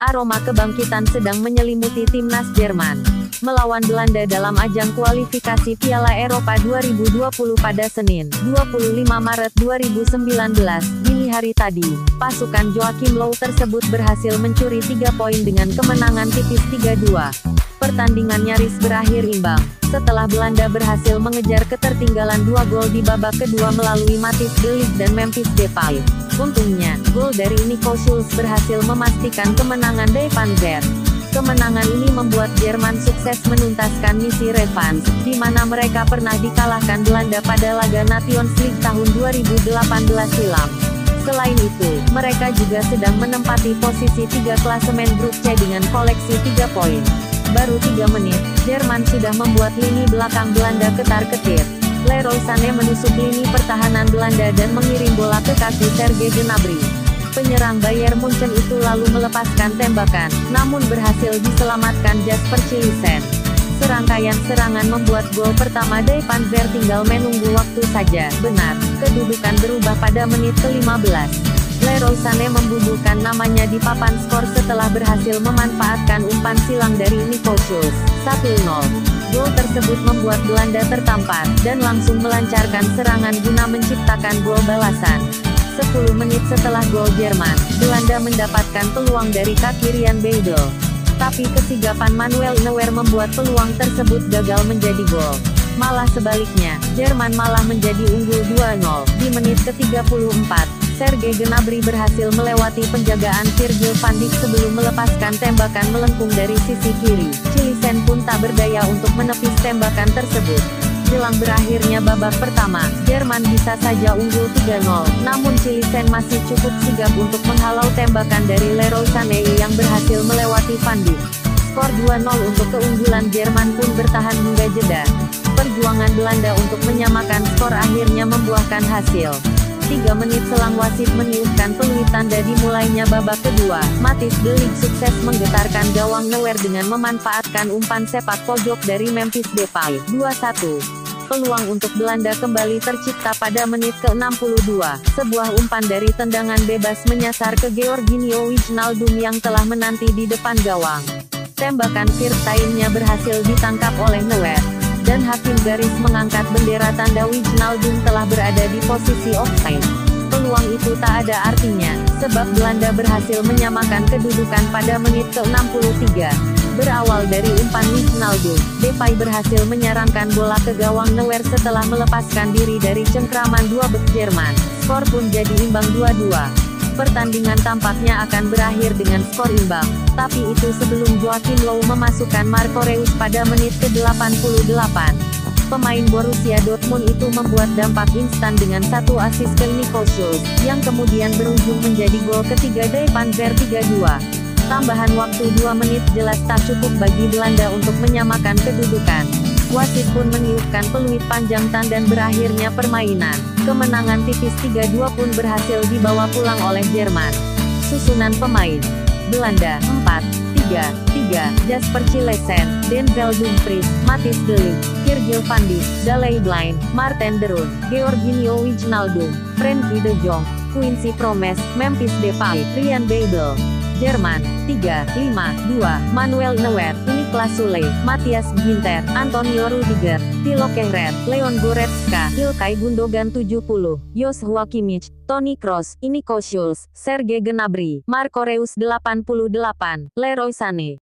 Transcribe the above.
Aroma kebangkitan sedang menyelimuti timnas Jerman. Melawan Belanda dalam ajang kualifikasi Piala Eropa 2020 pada Senin, 25 Maret 2019, dini hari tadi, pasukan Joachim Low tersebut berhasil mencuri 3 poin dengan kemenangan tipis 3-2. Pertandingan nyaris berakhir imbang, setelah Belanda berhasil mengejar ketertinggalan dua gol di babak kedua melalui Matthijs de Ligt dan Memphis Depay. Untungnya, gol dari Nico Schulz berhasil memastikan kemenangan De Panzer. Kemenangan ini membuat Jerman sukses menuntaskan misi revanche, di mana mereka pernah dikalahkan Belanda pada laga Nations League tahun 2018 silam. Selain itu, mereka juga sedang menempati posisi tiga klasemen grup C dengan koleksi 3 poin. Baru 3 menit, Jerman sudah membuat lini belakang Belanda ketar-ketir. Leroy Sané menusuk lini pertahanan Belanda dan mengirim bola ke kaki Sergei Gnabry. Penyerang Bayern Munchen itu lalu melepaskan tembakan, namun berhasil diselamatkan Jasper Cillisen. Serangkaian serangan membuat gol pertama De Panzer tinggal menunggu waktu saja. Benar, kedudukan berubah pada menit ke-15. Leroy Sané membubuhkan namanya di papan skor setelah berhasil memanfaatkan umpan silang dari Nico Schulz. 1-0. Gol tersebut membuat Belanda tertampar, dan langsung melancarkan serangan guna menciptakan gol balasan. 10 menit setelah gol Jerman, Belanda mendapatkan peluang dari kaki Rian Beidel. Tapi kesigapan Manuel Neuer membuat peluang tersebut gagal menjadi gol. Malah sebaliknya, Jerman malah menjadi unggul 2-0, di menit ke-34. Sergei Gnabry berhasil melewati penjagaan Virgil van Dijk sebelum melepaskan tembakan melengkung dari sisi kiri. Cilisen pun tak berdaya untuk menepis tembakan tersebut. Jelang berakhirnya babak pertama, Jerman bisa saja unggul 3-0, namun Cilisen masih cukup sigap untuk menghalau tembakan dari Leroy Sané yang berhasil melewati Van Dijk. Skor 2-0 untuk keunggulan Jerman pun bertahan hingga jeda. Perjuangan Belanda untuk menyamakan skor akhirnya membuahkan hasil. Tiga menit selang wasit meniupkan peluit tanda dimulainya babak kedua, Matis Delik sukses menggetarkan gawang Neuer dengan memanfaatkan umpan sepak pojok dari Memphis Depay. 2-1. Peluang untuk Belanda kembali tercipta pada menit ke-62. Sebuah umpan dari tendangan bebas menyasar ke Georginio Wijnaldum yang telah menanti di depan gawang. Tembakan first time-nya berhasil ditangkap oleh Neuer dan hakim garis mengangkat bendera tanda Wijnaldum telah berada di posisi offside. Peluang itu tak ada artinya, sebab Belanda berhasil menyamakan kedudukan pada menit ke-63. Berawal dari umpan Wijnaldum, Depay berhasil menyarankan bola ke gawang Neuer setelah melepaskan diri dari cengkraman dua bek Jerman. Skor pun jadi imbang 2-2 pertandingan tampaknya akan berakhir dengan skor imbang. Tapi itu sebelum Joachim Low memasukkan Marco Reus pada menit ke-88. Pemain Borussia Dortmund itu membuat dampak instan dengan satu asis ke Nico Schulz, yang kemudian berujung menjadi gol ketiga dari Panzer 3-2. Tambahan waktu 2 menit jelas tak cukup bagi Belanda untuk menyamakan kedudukan. Wasit pun meniupkan peluit panjang tan dan berakhirnya permainan. Kemenangan tipis 3-2 pun berhasil dibawa pulang oleh Jerman. Susunan pemain. Belanda, 4, 3, 3, Jasper Cilesen, Denzel Dumfries, Matis Delik, Virgil van Dijk, Daley Blind, Martin Derun, Georginio Wijnaldum, Frenkie de Jong, Quincy Promes, Memphis Depay, Rian Babel. Jerman, 3, 5, 2, Manuel Neuer, Niklas Sule, Matthias Ginter, Antonio Rudiger, Tilo Kehrer, Leon Goretzka, Ilkay Gundogan 70, Joshua Kimmich, Toni Kroos, Iniko Schulz, Sergei Gnabry, Marco Reus 88, Leroy Sané.